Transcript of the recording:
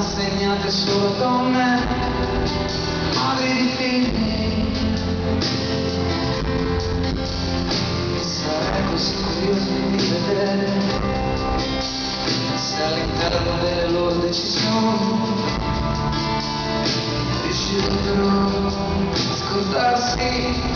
sono segnate solo donne madri di figli e sarei così curioso di vedere se all'interno delle loro decisioni riuscirebbero a ascoltarsi.